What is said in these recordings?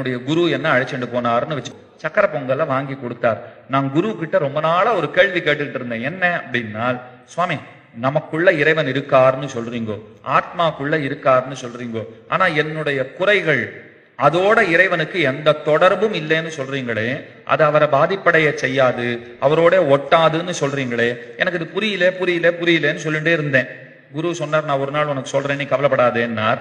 என்னுடைய குரு என்ன அழைச்சிட்டு போனாருன்னு வச்சு சக்கரை பொங்கல வாங்கி கொடுத்தார். நான் குரு கிட்ட ரொம்ப நாளா ஒரு கேள்வி கேட்டுக்கிட்டு இருந்தேன். என்ன அப்படின்னா சுவாமி நமக்குள்ள இறைவன் இருக்காருன்னு சொல்றீங்கோ. ஆத்மாக்குள்ள இருக்காருன்னு சொல்றீங்கோ. ஆனா என்னுடைய குறைகள் அதோட இறைவனுக்கு எந்த தொடர்பும் இல்லைன்னு சொல்றீங்களே அது அவரை பாதிப்படைய செய்யாது அவரோட ஒட்டாதுன்னு சொல்றீங்களே. எனக்கு இது புரியல புரியல புரியலன்னு சொல்லிட்டே இருந்தேன். குரு சொன்னார் நான் ஒரு நாள் உனக்கு சொல்றேன் நீ கவலைப்படாதேன்னார்.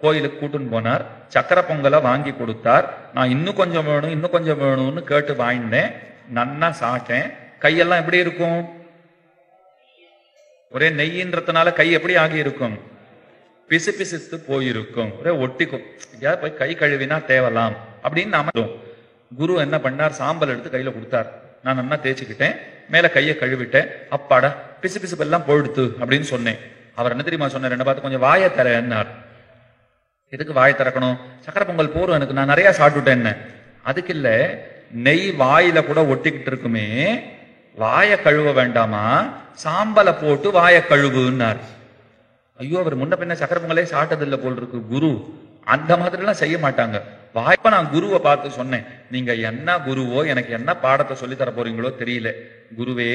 கோயிலுக்கு கூட்டுன்னு போனார். சக்கரை பொங்கலை வாங்கி கொடுத்தார். நான் இன்னும் கொஞ்சம் வேணும் இன்னும் கொஞ்சம் வேணும்னு கேட்டு வாங்கினேன். நன்னா சாப்பிட்டேன். கையெல்லாம் எப்படி இருக்கும்? ஒரே நெய்யின்றதுனால கை எப்படி ஆகி இருக்கும் பிசு பிசுத்து போயிருக்கும். ஒரே ஒட்டிக்கும். எங்கேயாவது போய் கை கழுவினா தேவலாம் அப்படின்னு நாம குரு என்ன பண்ணார்? சாம்பல் எடுத்து கையில கொடுத்தார். நான் நல்லா தேய்ச்சிக்கிட்டேன். மேல கையை கழுவிட்டேன். அப்பாடா பிசு பிசுப்பெல்லாம் போயிடுத்து அப்படின்னு சொன்னேன். அவர் என்ன தெரியுமா சொன்னார்? என்ன பார்த்து கொஞ்சம் வாயை தரேன்னார். எதுக்கு வாய் திறக்கணும்? சக்கரை பொங்கல் போரும் எனக்கு. நான் நிறைய சாப்பிட்டுட்டேன்னு அதுக்கு இல்ல நெய் வாயில கூட ஒட்டிக்கிட்டு இருக்குமே. வாயை கழுவ வேண்டாமா? சாம்பலை போட்டு வாய கழுவுன்னார். ஐயோ அவர் முன்ன பின்ன சக்கரை பொங்கலே சாப்பிட்டதில்லை போல் இருக்கு குரு அந்த மாதிரி எல்லாம் செய்ய மாட்டாங்க. வாய்ப்ப நான் குருவை பார்த்து சொன்னேன். நீங்க என்ன குருவோ எனக்கு என்ன பாடத்தை சொல்லி தர போறீங்களோ தெரியல. குருவே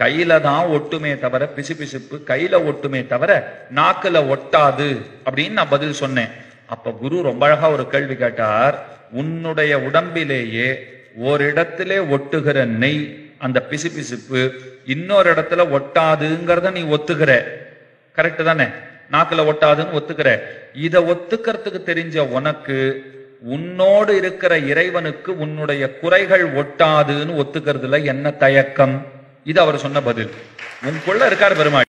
கையில தான் ஒட்டுமே தவிர பிசு பிசுப்பு கையில ஒட்டுமே தவிர நாக்குல ஒட்டாது அப்படின்னு நான் பதில் சொன்னேன். அப்ப குரு ரொம்ப அழகா ஒரு கேள்வி கேட்டார் உன்னுடைய உடம்பிலேயே ஓரிடத்திலே ஒட்டுகிற நெய் அந்த பிசு பிசுப்பு இன்னொரு இடத்துல ஒட்டாதுங்கிறத நீ ஒத்துக்கிற கரெக்ட் தானே? நாக்குல ஒட்டாதுன்னு ஒத்துக்கிற இத ஒத்துக்கிறதுக்கு தெரிஞ்ச உனக்கு உன்னோடு இருக்கிற இறைவனுக்கு உன்னுடைய குறைகள் ஒட்டாதுன்னு ஒத்துக்கிறதுல என்ன தயக்கம்? இது அவர் சொன்ன பதில். உனக்குள்ள இருக்கார் பெருமாள்.